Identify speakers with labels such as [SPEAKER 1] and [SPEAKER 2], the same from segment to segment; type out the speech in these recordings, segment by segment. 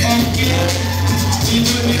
[SPEAKER 1] Господа жюри,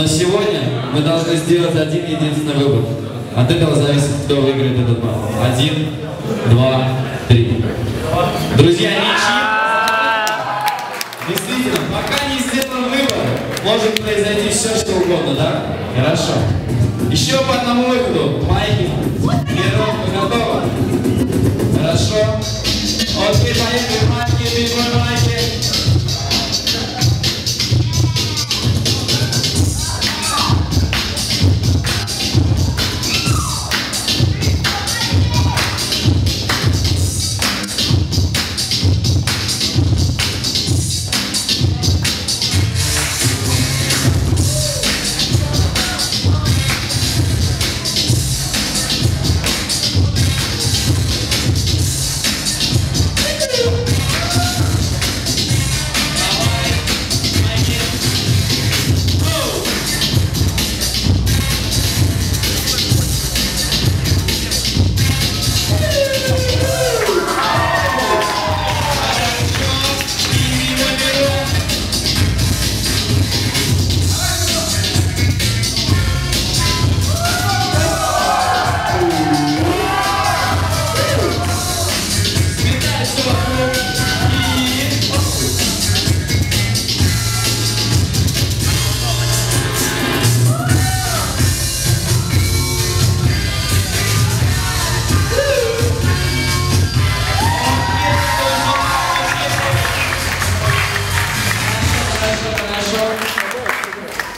[SPEAKER 1] но сегодня мы должны сделать один единственный выбор. От этого зависит, кто выиграет этот бал. Один, два, три. Друзья, ничьи. Действительно, пока не сделан выбор, может произойти все, что угодно, да? Хорошо. Еще по одному выходу. Майки. Мирон, вы готовы? Хорошо. Окей, поехали. Майки, бегой, майки.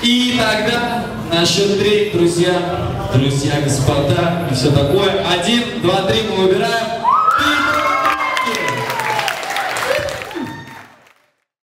[SPEAKER 1] И тогда на счет три, друзья, друзья, господа и все такое. Один, два, три мы выбираем.